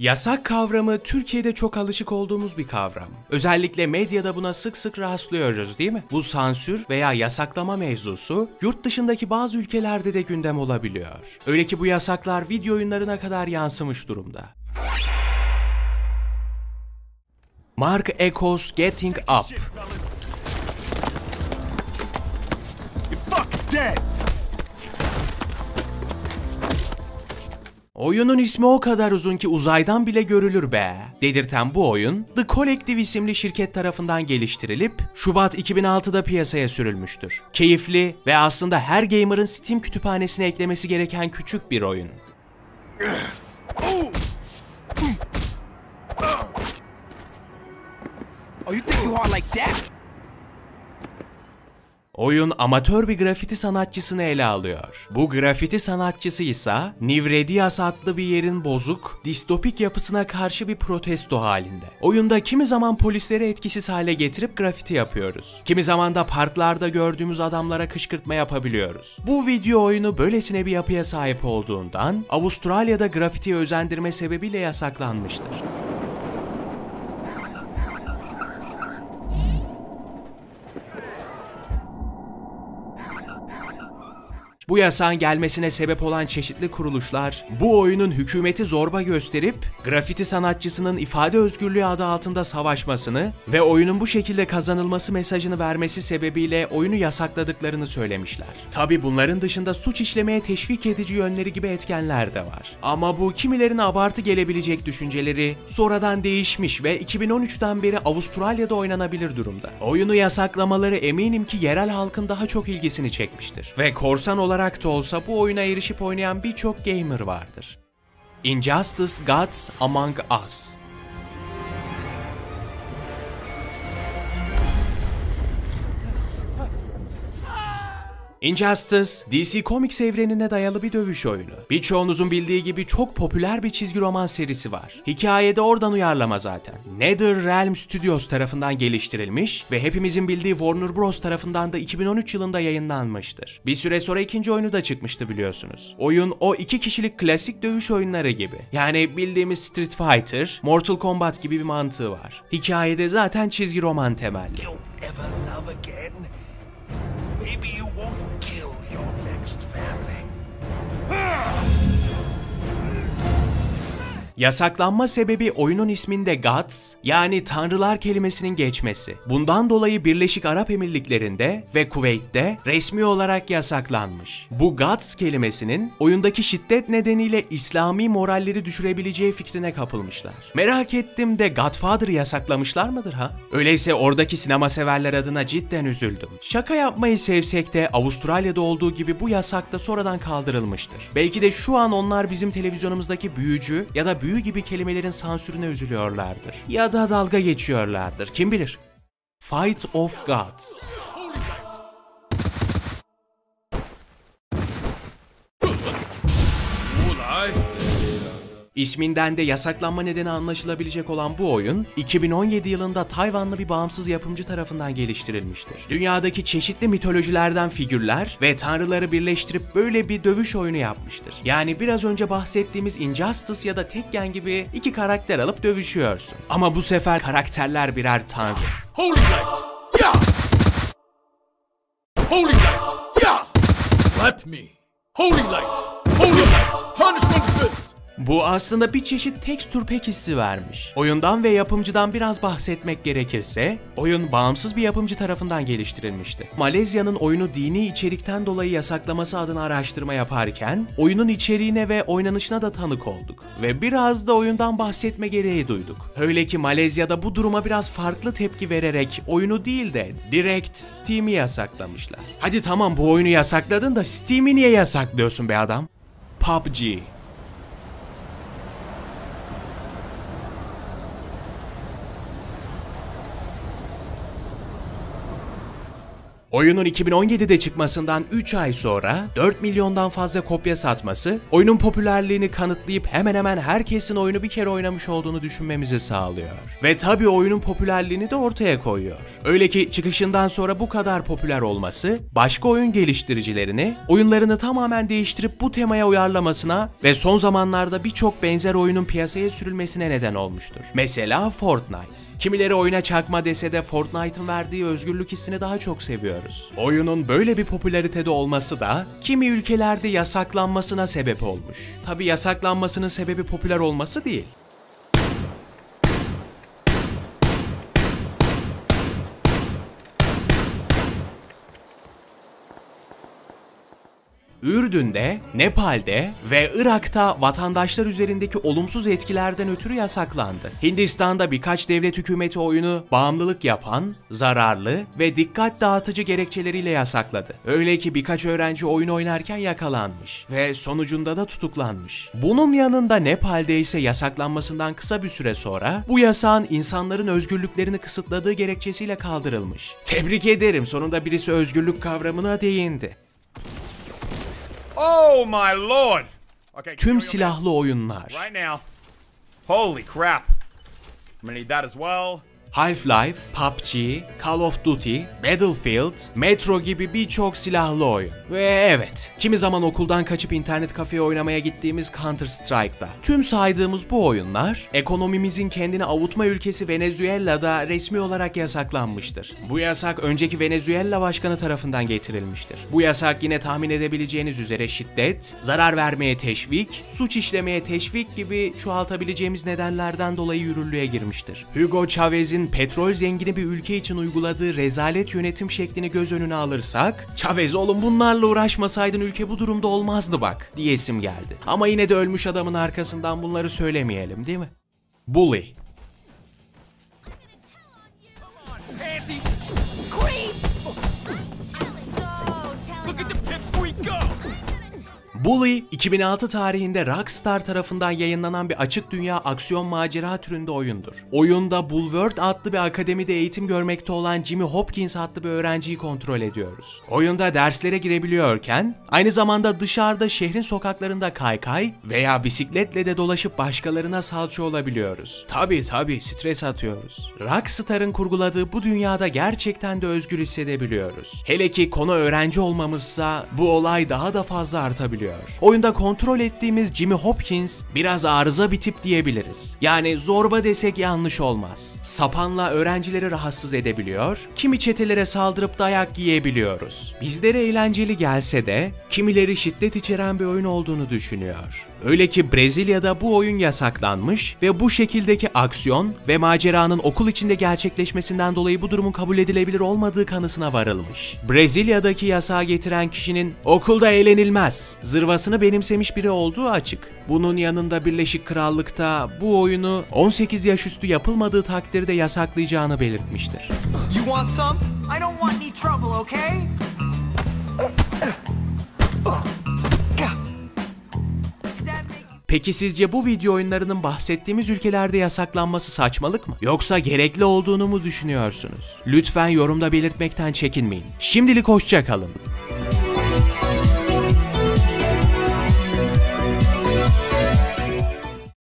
Yasak kavramı Türkiye'de çok alışık olduğumuz bir kavram. Özellikle medyada buna sık sık rastlıyoruz değil mi? Bu sansür veya yasaklama mevzusu yurt dışındaki bazı ülkelerde de gündem olabiliyor. Öyle ki bu yasaklar video oyunlarına kadar yansımış durumda. Mark Echoes Getting Up Fuck dead! Oyunun ismi o kadar uzun ki uzaydan bile görülür be. Dedirten bu oyun The Collective isimli şirket tarafından geliştirilip Şubat 2006'da piyasaya sürülmüştür. Keyifli ve aslında her gamer'ın Steam kütüphanesine eklemesi gereken küçük bir oyun. Oh, think you hard like that? Oyun amatör bir grafiti sanatçısını ele alıyor. Bu grafiti sanatçısı ise Nivredias adlı bir yerin bozuk, distopik yapısına karşı bir protesto halinde. Oyunda kimi zaman polisleri etkisiz hale getirip grafiti yapıyoruz. Kimi zaman da parklarda gördüğümüz adamlara kışkırtma yapabiliyoruz. Bu video oyunu böylesine bir yapıya sahip olduğundan Avustralya'da grafitiye özendirme sebebiyle yasaklanmıştır. Bu yasağın gelmesine sebep olan çeşitli kuruluşlar, bu oyunun hükümeti zorba gösterip grafiti sanatçısının ifade özgürlüğü adı altında savaşmasını ve oyunun bu şekilde kazanılması mesajını vermesi sebebiyle oyunu yasakladıklarını söylemişler. Tabi bunların dışında suç işlemeye teşvik edici yönleri gibi etkenler de var. Ama bu kimilerine abartı gelebilecek düşünceleri sonradan değişmiş ve 2013'ten beri Avustralya'da oynanabilir durumda. Oyunu yasaklamaları eminim ki yerel halkın daha çok ilgisini çekmiştir. Ve korsan olarak da olsa bu oyuna erişip oynayan birçok gamer vardır. Injustice Gods Among Us Injustice, DC Comics evrenine dayalı bir dövüş oyunu. Birçoğunuzun bildiği gibi çok popüler bir çizgi roman serisi var. Hikayede oradan uyarlama zaten. NetherRealm Studios tarafından geliştirilmiş ve hepimizin bildiği Warner Bros. tarafından da 2013 yılında yayınlanmıştır. Bir süre sonra ikinci oyunu da çıkmıştı biliyorsunuz. Oyun o iki kişilik klasik dövüş oyunları gibi. Yani bildiğimiz Street Fighter, Mortal Kombat gibi bir mantığı var. Hikayede zaten çizgi roman temelli. Maybe you won't Yasaklanma sebebi oyunun isminde Gods yani Tanrılar kelimesinin geçmesi. Bundan dolayı Birleşik Arap Emirlikleri'nde ve Kuveyt'te resmi olarak yasaklanmış. Bu Gods kelimesinin oyundaki şiddet nedeniyle İslami moralleri düşürebileceği fikrine kapılmışlar. Merak ettim de Godfather'ı yasaklamışlar mıdır ha? Öyleyse oradaki sinema severler adına cidden üzüldüm. Şaka yapmayı sevsek de Avustralya'da olduğu gibi bu yasak da sonradan kaldırılmıştır. Belki de şu an onlar bizim televizyonumuzdaki büyücü ya da büyü gibi kelimelerin sansürüne üzülüyorlardır. Ya da dalga geçiyorlardır. Kim bilir? Fight of Gods. İsminden de yasaklanma nedeni anlaşılabilecek olan bu oyun, 2017 yılında Tayvanlı bir bağımsız yapımcı tarafından geliştirilmiştir. Dünyadaki çeşitli mitolojilerden figürler ve tanrıları birleştirip böyle bir dövüş oyunu yapmıştır. Yani biraz önce bahsettiğimiz Injustice ya da Tekken gibi iki karakter alıp dövüşüyorsun. Ama bu sefer karakterler birer tanrı. Holy Light! Yeah! Holy Light! Yeah! Slap me! Holy Light! Holy Light! Punishment Fist! Bu aslında bir çeşit tekstür pek hissi vermiş. Oyundan ve yapımcıdan biraz bahsetmek gerekirse, oyun bağımsız bir yapımcı tarafından geliştirilmişti. Malezya'nın oyunu dini içerikten dolayı yasaklaması adına araştırma yaparken, oyunun içeriğine ve oynanışına da tanık olduk. Ve biraz da oyundan bahsetme gereği duyduk. Öyle ki Malezya'da bu duruma biraz farklı tepki vererek oyunu değil de direkt Steam'i yasaklamışlar. Hadi tamam bu oyunu yasakladın da Steam'i niye yasaklıyorsun be adam? PUBG Oyunun 2017'de çıkmasından 3 ay sonra 4 milyondan fazla kopya satması, oyunun popülerliğini kanıtlayıp hemen hemen herkesin oyunu bir kere oynamış olduğunu düşünmemizi sağlıyor. Ve tabii oyunun popülerliğini de ortaya koyuyor. Öyle ki çıkışından sonra bu kadar popüler olması, başka oyun geliştiricilerini oyunlarını tamamen değiştirip bu temaya uyarlamasına ve son zamanlarda birçok benzer oyunun piyasaya sürülmesine neden olmuştur. Mesela Fortnite. Kimileri oyuna çakma dese de Fortnite'ın verdiği özgürlük hissini daha çok seviyoruz. Oyunun böyle bir popülaritede olması da kimi ülkelerde yasaklanmasına sebep olmuş. Tabi yasaklanmasının sebebi popüler olması değil. Ürdün'de, Nepal'de ve Irak'ta vatandaşlar üzerindeki olumsuz etkilerden ötürü yasaklandı. Hindistan'da birkaç devlet hükümeti oyunu bağımlılık yapan, zararlı ve dikkat dağıtıcı gerekçeleriyle yasakladı. Öyle ki birkaç öğrenci oyun oynarken yakalanmış ve sonucunda da tutuklanmış. Bunun yanında Nepal'de ise yasaklanmasından kısa bir süre sonra bu yasağın insanların özgürlüklerini kısıtladığı gerekçesiyle kaldırılmış. Tebrik ederim sonunda birisi özgürlük kavramına değindi. Oh my lord! Okay, Tüm silahlı oyunlar, right now. Holy crap! I'm gonna need that as well. Half-Life, PUBG, Call of Duty, Battlefield, Metro gibi birçok silahlı oyun. Ve evet, kimi zaman okuldan kaçıp internet kafeye oynamaya gittiğimiz Counter Strike'da. Tüm saydığımız bu oyunlar, ekonomimizin kendini avutma ülkesi Venezuela'da resmi olarak yasaklanmıştır. Bu yasak önceki Venezuela başkanı tarafından getirilmiştir. Bu yasak yine tahmin edebileceğiniz üzere şiddet, zarar vermeye teşvik, suç işlemeye teşvik gibi çoğaltabileceğimiz nedenlerden dolayı yürürlüğe girmiştir. Hugo Chavez'in petrol zengini bir ülke için uyguladığı rezalet yönetim şeklini göz önüne alırsak, Chavez oğlum bunlarla uğraşmasaydın ülke bu durumda olmazdı bak diyesim geldi. Ama yine de ölmüş adamın arkasından bunları söylemeyelim değil mi? Bully Bully, 2006 tarihinde Rockstar tarafından yayınlanan bir açık dünya aksiyon macera türünde oyundur. Oyunda Bulworld adlı bir akademide eğitim görmekte olan Jimmy Hopkins adlı bir öğrenciyi kontrol ediyoruz. Oyunda derslere girebiliyorken, aynı zamanda dışarıda şehrin sokaklarında kaykay veya bisikletle de dolaşıp başkalarına salça olabiliyoruz. Tabi tabi stres atıyoruz. Rockstar'ın kurguladığı bu dünyada gerçekten de özgür hissedebiliyoruz. Hele ki konu öğrenci olmamızsa bu olay daha da fazla artabiliyor. Oyunda kontrol ettiğimiz Jimmy Hopkins biraz arıza bir tip diyebiliriz. Yani zorba desek yanlış olmaz. Sapanla öğrencileri rahatsız edebiliyor, kimi çetelere saldırıp dayak yiyebiliyoruz. Bizlere eğlenceli gelse de kimileri şiddet içeren bir oyun olduğunu düşünüyor. Öyle ki Brezilya'da bu oyun yasaklanmış ve bu şekildeki aksiyon ve maceranın okul içinde gerçekleşmesinden dolayı bu durumun kabul edilebilir olmadığı kanısına varılmış. Brezilya'daki yasağı getiren kişinin okulda eğlenilmez, zırvasını benimsemiş biri olduğu açık. Bunun yanında Birleşik Krallık'ta bu oyunu 18 yaş üstü yapılmadığı takdirde yasaklayacağını belirtmiştir. You want some? I don't want any trouble, okay? Peki sizce bu video oyunlarının bahsettiğimiz ülkelerde yasaklanması saçmalık mı? Yoksa gerekli olduğunu mu düşünüyorsunuz? Lütfen yorumda belirtmekten çekinmeyin. Şimdilik hoşça kalın.